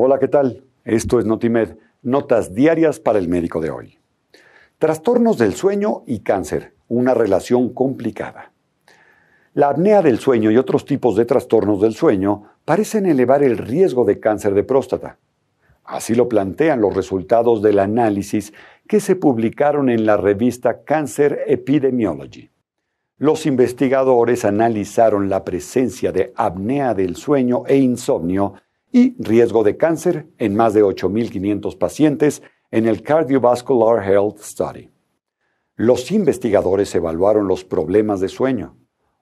Hola, ¿qué tal? Esto es Notimed, notas diarias para el médico de hoy. Trastornos del sueño y cáncer, una relación complicada. La apnea del sueño y otros tipos de trastornos del sueño parecen elevar el riesgo de cáncer de próstata. Así lo plantean los resultados del análisis que se publicaron en la revista Cancer Epidemiology. Los investigadores analizaron la presencia de apnea del sueño e insomnio y riesgo de cáncer en más de 8.500 pacientes en el Cardiovascular Health Study. Los investigadores evaluaron los problemas de sueño.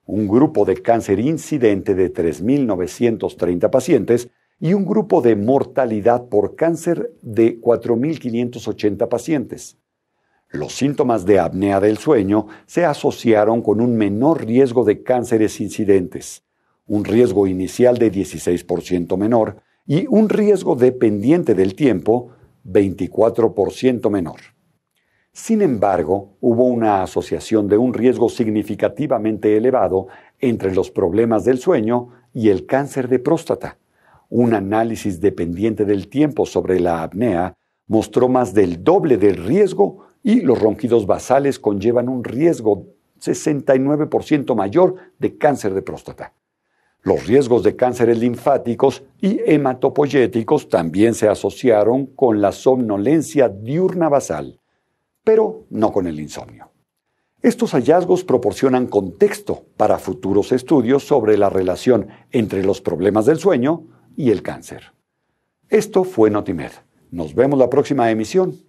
Un grupo de cáncer incidente de 3.930 pacientes y un grupo de mortalidad por cáncer de 4.580 pacientes. Los síntomas de apnea del sueño se asociaron con un menor riesgo de cánceres incidentes, un riesgo inicial de 16% menor y un riesgo dependiente del tiempo 24% menor. Sin embargo, hubo una asociación de un riesgo significativamente elevado entre los problemas del sueño y el cáncer de próstata. Un análisis dependiente del tiempo sobre la apnea mostró más del doble del riesgo y los ronquidos basales conllevan un riesgo 69% mayor de cáncer de próstata. Los riesgos de cánceres linfáticos y hematopoyéticos también se asociaron con la somnolencia diurna basal, pero no con el insomnio. Estos hallazgos proporcionan contexto para futuros estudios sobre la relación entre los problemas del sueño y el cáncer. Esto fue Notimed. Nos vemos la próxima emisión.